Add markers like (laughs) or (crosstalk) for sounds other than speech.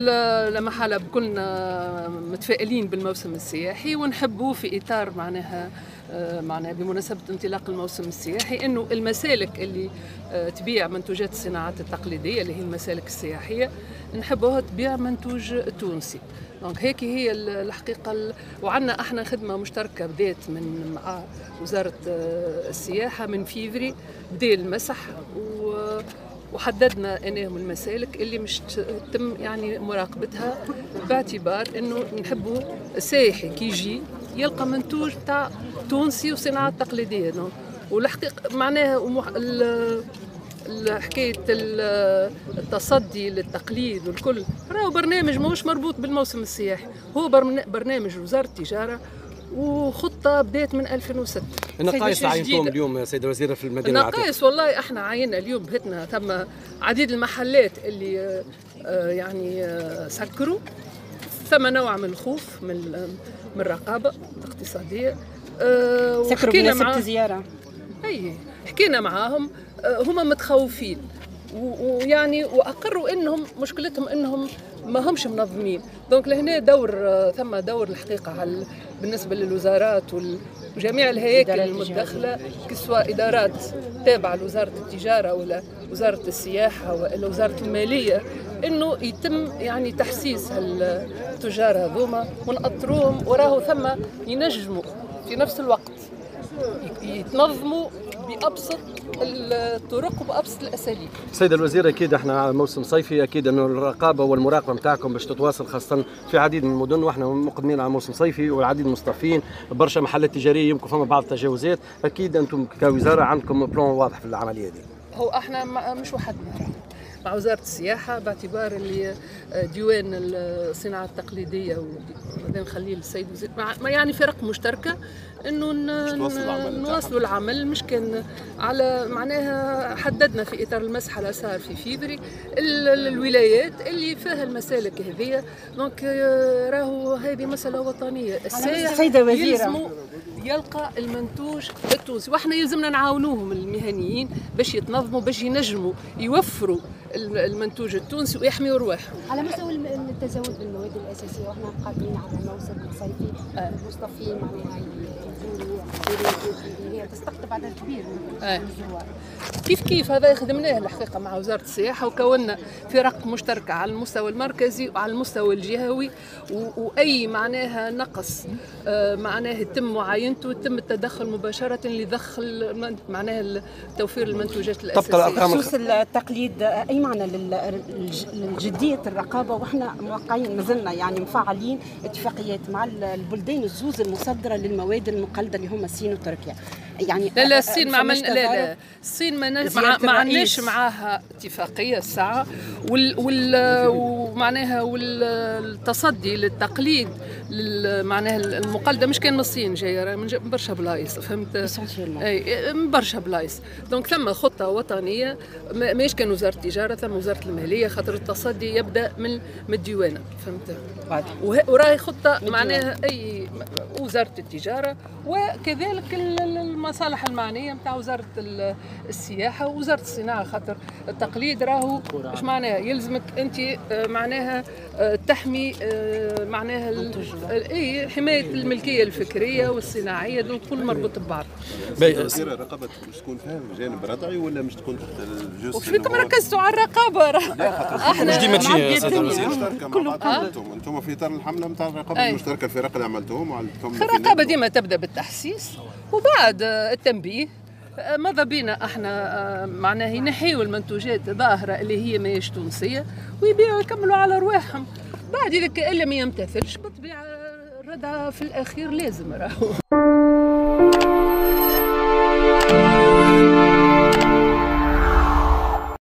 لا محالة كلنا متفائلين بالموسم السياحي ونحبوه في إطار معناها آه، معناها بمناسبة انطلاق الموسم السياحي أنه المسالك اللي آه، تبيع منتوجات الصناعات التقليدية اللي هي المسالك السياحية نحبوها تبيع منتوج تونسي. donc هيك هي الحقيقة وعندنا أحنا خدمة مشتركة بدات من مع وزارة آه، السياحة من فيفري بدا المسح و وحددنا إنهم المسالك اللي مش تم يعني مراقبتها باعتبار إنه نحبوا السائح كي يجي يلقى منتوج تاع تونسي وصناعات تقليدية. والحقيقة معناها حكاية التصدي للتقليد والكل. راهو برنامج ماهوش مربوط بالموسم السياحي. هو برنامج وزارة التجارة وخطة بدات من 2006 النقائص عينتهم اليوم سيد الوزير في المدينة النقائص والله إحنا عينا اليوم بهتنا. ثم عديد المحلات اللي آه، يعني آه، سكروا. ثم نوع من الخوف من من الرقابة الاقتصادية. آه، سكروا بمناسبه زيارة. أي حكينا معاهم. هما متخوفين. ويعني وأقروا إنهم مشكلتهم إنهم ما همش منظمين. دونك لهنا دور ثم دور الحقيقة على بالنسبة للوزارات وجميع الهياكل المدخلة كسوا إدارات تابعة لوزارة التجارة ولا وزارة السياحة ولا وزارة المالية إنه يتم يعني تحسيس التجار هذوما ونأطروهم وراه ثم ينجموا في نفس الوقت يتنظموا بأبسط الطرق وبأبسط الأساليب. سيد الوزير أكيد إحنا موسم صيفي أكيد إنه الرقابة والمراقبة نتاعكم باش تتواصل خاصة في عديد من المدن وإحنا مقدمين على موسم صيفي والعديد المصطفين برشا محلات تجارية يمكن فما بعض التجاوزات أكيد أنتم كوزارة عندكم plan واضح في العملية دي. هو إحنا مش وحدنا مع وزاره السياحة باعتبار اللي آه، ديوان الصناعة التقليدية وبعدين نخليه للسيد وزير يعني فرق مشتركة إنه نواصلوا العمل. مش كان على معناها حددنا في إطار المسح اللي صار في فيفري الولايات اللي فيها المسالك هذه. donc آه، راهو هذه مسألة وطنية. السائح يلزموا يلقى المنتوج التونسي وإحنا يلزمنا نعاونوهم المهنيين باش يتنظموا باش ينجموا يوفروا المنتوج التونسي ويحميوا رواحهم على مستوى التزود بالمواد الأساسية وإحنا قادرين على الموسم الصيفي آه. المصطفين معناها تستقطب عدد كبير من آه. الزوار كيف كيف هذا خدمناه الحقيقة مع وزارة السياحة وكونا فرق مشتركه على المستوى المركزي وعلى المستوى الجهوي وأي معناها نقص آه، معناه يتم معاينته يتم التدخل مباشرة لدخل معناها توفير المنتوجات الأساسية تبقى الأرقام بخصوص التقليد اي معنى للجدية الرقابة وإحنا موقعين مازلنا يعني مفعلين اتفاقيات مع البلدان الزوز المصدرة للمواد المقلدة اللي هم الصين وتركيا. يعني لا لا الصين ما عمل لا لا الصين ما ما عندناش معاها اتفاقية الساعة وال وال ومعناها والتصدي للتقليد معناها المقلدة. مش كان من الصين جاية من برشا بلايص فهمت؟ أي من برشا بلايص. donc ثم خطة وطنية مش كان وزارة التجارة ثم وزارة المالية خاطر التصدي يبدأ من من الديوانة فهمت؟ وراهي خطة معناها اي وزارة التجارة وكذلك المصالح المعنية نتاع وزارة السياحة ووزارة الصناعة خاطر التقليد راهو إيش معناها؟ يلزمك أنت آه، معناها تحمي آه، معناها اي حماية الملكية الفكرية والصناعية دول كل مربوط ببعض. الرقابه مش تكون فيها جانب ردعي ولا مش تكون تحت الجزء وش فيكم ركزتوا على الرقابة. (laughs) إحنا مش ديما تجي أنتم أنتم في اطار الحملة نتاع الرقابة المشتركه الفرق اللي عملتوهم وعملتهم الرقابة ديما تبدأ بالتحسيس وبعد التنبيه. ماذا بينا إحنا؟ معناه ينحيوا المنتوجات الظاهرة اللي هي ماهيش تونسية ويبيعوا يكملوا على رواحهم. بعد اذا اللي ما يمتثلش بالطبيعه الردعه في الأخير لازم راهو.